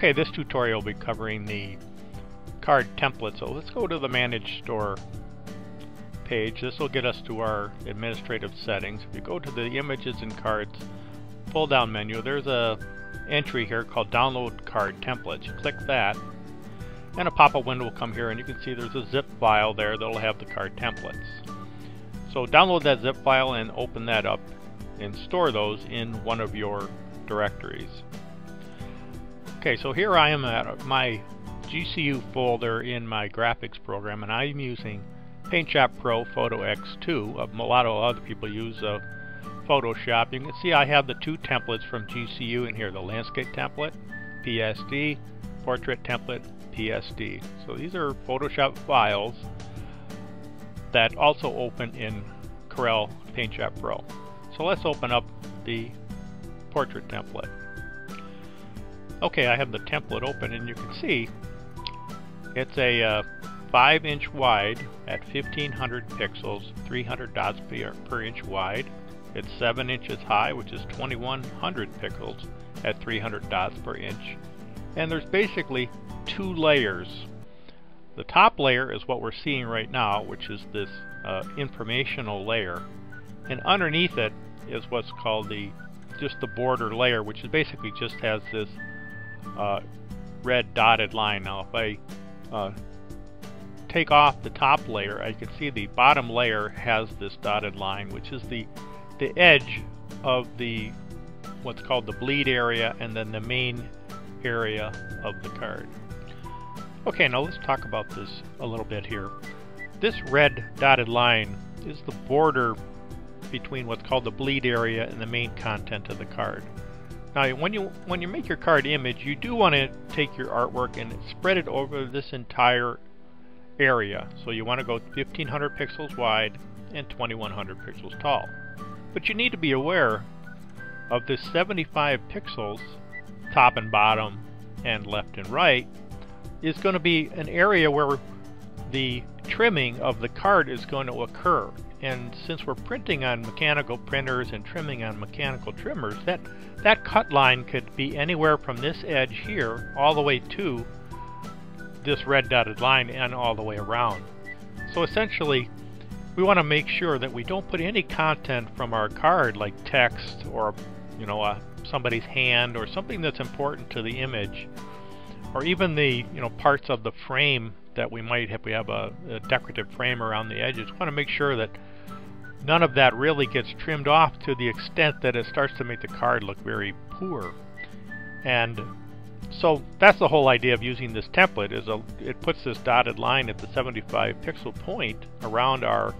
Okay, this tutorial will be covering the card template. So let's go to the Manage Store page. This will get us to our administrative settings. If you go to the Images and Cards pull down menu, there's a entry here called Download Card Templates. You click that, and a pop-up window will come here, and you can see there's a zip file there that'll have the card templates. So download that zip file and open that up and store those in one of your directories. Okay, so here I am at my GCU folder in my graphics program, and I'm using PaintShop Pro Photo X2. A lot of other people use uh, Photoshop. You can see I have the two templates from GCU in here, the landscape template, PSD, portrait template, PSD. So these are Photoshop files that also open in Corel PaintShop Pro. So let's open up the portrait template. Okay, I have the template open and you can see it's a uh, 5 inch wide at 1500 pixels, 300 dots per, per inch wide. It's 7 inches high, which is 2100 pixels at 300 dots per inch. And there's basically two layers. The top layer is what we're seeing right now, which is this uh, informational layer. And underneath it is what's called the just the border layer, which is basically just has this uh, red dotted line. Now, if I uh, take off the top layer, I can see the bottom layer has this dotted line, which is the the edge of the what's called the bleed area, and then the main area of the card. Okay, now let's talk about this a little bit here. This red dotted line is the border between what's called the bleed area and the main content of the card. Now, when you when you make your card image, you do want to take your artwork and spread it over this entire area. So you want to go 1500 pixels wide and 2100 pixels tall. But you need to be aware of the 75 pixels, top and bottom, and left and right, is going to be an area where the trimming of the card is going to occur. And since we're printing on mechanical printers and trimming on mechanical trimmers, that, that cut line could be anywhere from this edge here all the way to this red dotted line and all the way around. So essentially, we want to make sure that we don't put any content from our card like text or you know uh, somebody's hand or something that's important to the image or even the you know parts of the frame that we might have we have a, a decorative frame around the edges we want to make sure that none of that really gets trimmed off to the extent that it starts to make the card look very poor and so that's the whole idea of using this template is a, it puts this dotted line at the 75 pixel point around our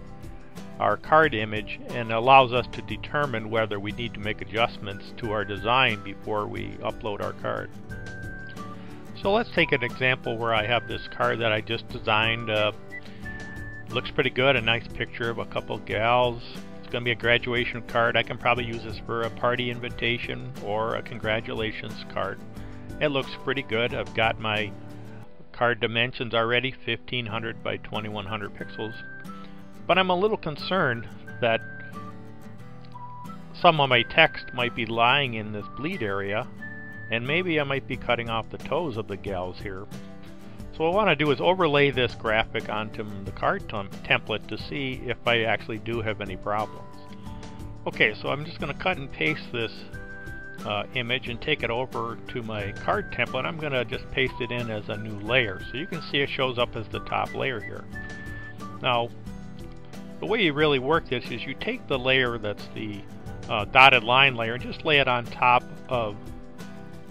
our card image and allows us to determine whether we need to make adjustments to our design before we upload our card. So let's take an example where I have this card that I just designed. Uh, looks pretty good, a nice picture of a couple gals. It's going to be a graduation card. I can probably use this for a party invitation or a congratulations card. It looks pretty good. I've got my card dimensions already, 1500 by 2100 pixels. But I'm a little concerned that some of my text might be lying in this bleed area and maybe I might be cutting off the toes of the gals here. What I want to do is overlay this graphic onto the card template to see if I actually do have any problems. Okay, so I'm just going to cut and paste this uh, image and take it over to my card template. I'm going to just paste it in as a new layer. So you can see it shows up as the top layer here. Now, the way you really work this is you take the layer that's the uh, dotted line layer and just lay it on top of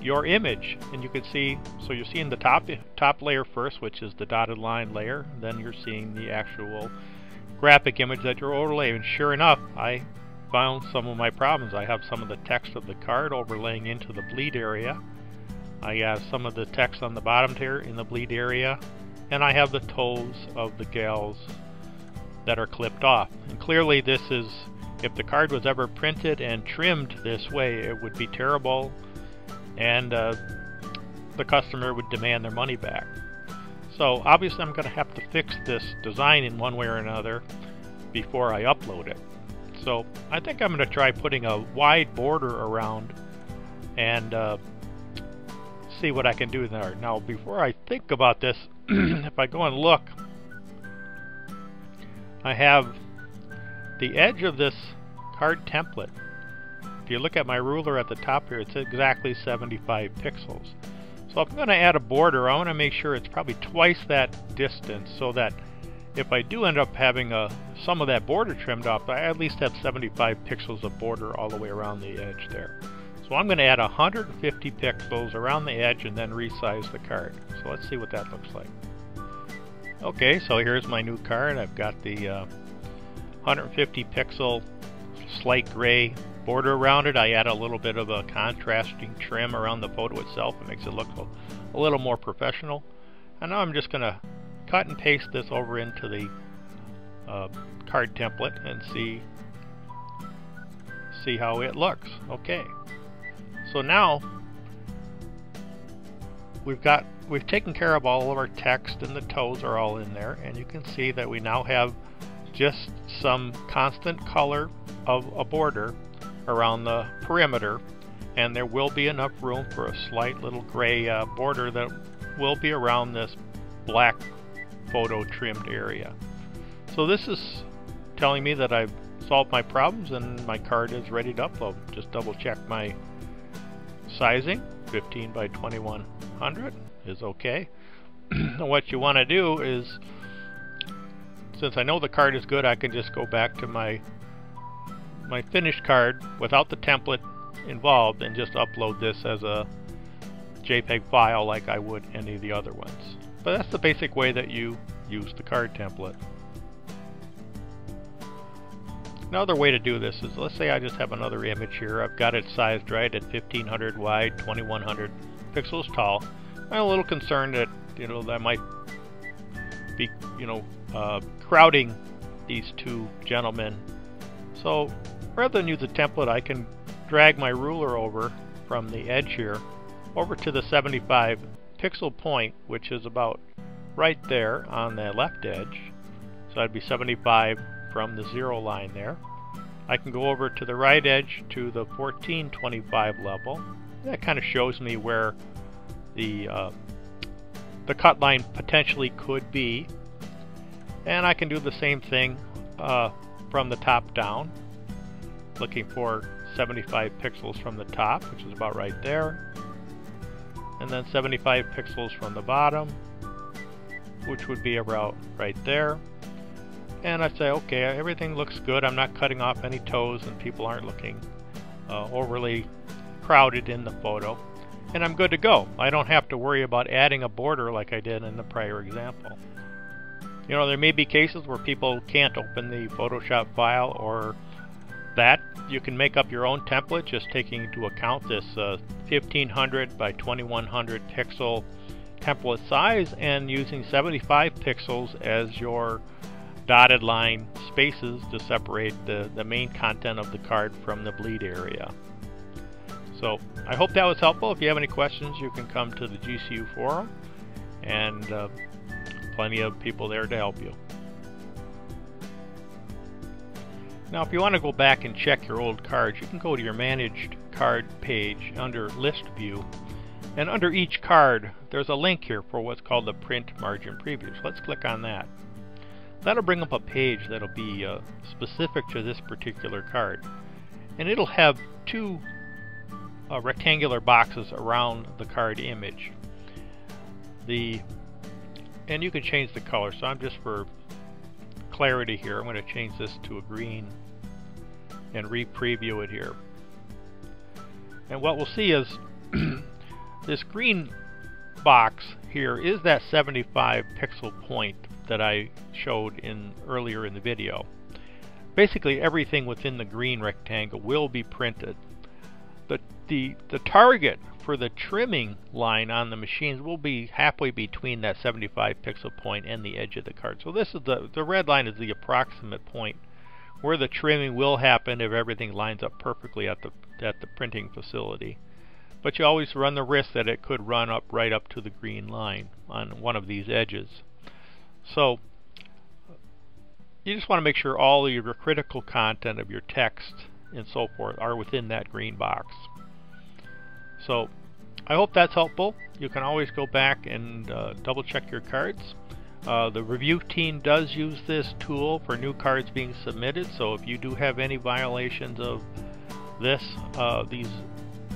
your image and you can see so you're seeing the top top layer first which is the dotted line layer then you're seeing the actual graphic image that you're overlaying. And sure enough I found some of my problems. I have some of the text of the card overlaying into the bleed area. I have some of the text on the bottom here in the bleed area and I have the toes of the gals that are clipped off. And clearly this is if the card was ever printed and trimmed this way it would be terrible and uh, the customer would demand their money back. So obviously I'm going to have to fix this design in one way or another before I upload it. So I think I'm going to try putting a wide border around and uh, see what I can do there. Now, before I think about this, if I go and look, I have the edge of this card template. If you look at my ruler at the top here, it's exactly 75 pixels. So if I'm going to add a border, I want to make sure it's probably twice that distance so that if I do end up having a, some of that border trimmed off, I at least have 75 pixels of border all the way around the edge there. So I'm going to add 150 pixels around the edge and then resize the card. So let's see what that looks like. Okay, so here's my new card. I've got the uh, 150 pixel slate gray border around it. I add a little bit of a contrasting trim around the photo itself. It makes it look a, a little more professional. And now I'm just going to cut and paste this over into the uh, card template and see see how it looks. Okay. So now we've got we've taken care of all of our text and the toes are all in there and you can see that we now have just some constant color of a border around the perimeter and there will be enough room for a slight little gray uh, border that will be around this black photo trimmed area. So this is telling me that I've solved my problems and my card is ready to upload. Just double check my sizing, 15 by 2100 is okay. what you want to do is, since I know the card is good, I can just go back to my my finished card without the template involved and just upload this as a JPEG file like I would any of the other ones. But that's the basic way that you use the card template. Another way to do this is, let's say I just have another image here. I've got it sized right at 1500 wide, 2100 pixels tall. I'm a little concerned that, you know, that might be, you know, uh, crowding these two gentlemen. So rather than use a template, I can drag my ruler over from the edge here over to the 75 pixel point, which is about right there on the left edge. So that'd be 75 from the zero line there. I can go over to the right edge to the 1425 level. That kind of shows me where the uh, the cut line potentially could be. And I can do the same thing uh, from the top down, looking for 75 pixels from the top, which is about right there. And then 75 pixels from the bottom, which would be about right there and I say, okay, everything looks good. I'm not cutting off any toes and people aren't looking uh, overly crowded in the photo. And I'm good to go. I don't have to worry about adding a border like I did in the prior example. You know, there may be cases where people can't open the Photoshop file or that. You can make up your own template just taking into account this uh, 1500 by 2100 pixel template size and using 75 pixels as your dotted line spaces to separate the, the main content of the card from the bleed area. So I hope that was helpful. If you have any questions, you can come to the GCU forum and uh, plenty of people there to help you. Now if you want to go back and check your old cards, you can go to your managed card page under list view and under each card there's a link here for what's called the print margin preview. So let's click on that. That'll bring up a page that'll be uh, specific to this particular card. And it'll have two uh, rectangular boxes around the card image. The And you can change the color. So I'm just for clarity here, I'm going to change this to a green and re-preview it here. And what we'll see is this green box here is that 75 pixel point that I showed in earlier in the video. Basically everything within the green rectangle will be printed. The, the, the target for the trimming line on the machines will be halfway between that 75 pixel point and the edge of the card. So this is the, the red line is the approximate point where the trimming will happen if everything lines up perfectly at the, at the printing facility. But you always run the risk that it could run up right up to the green line on one of these edges. So you just want to make sure all of your critical content of your text and so forth are within that green box. So I hope that's helpful. You can always go back and uh, double check your cards. Uh, the review team does use this tool for new cards being submitted, so if you do have any violations of this, uh, these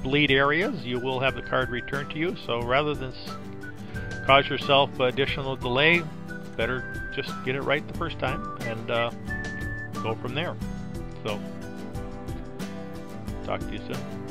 bleed areas, you will have the card returned to you. So rather than cause yourself additional delay, better just get it right the first time and uh, go from there. So, talk to you soon.